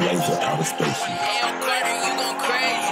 blazer out of space. Hey, I'm Carter, you gon' crazy.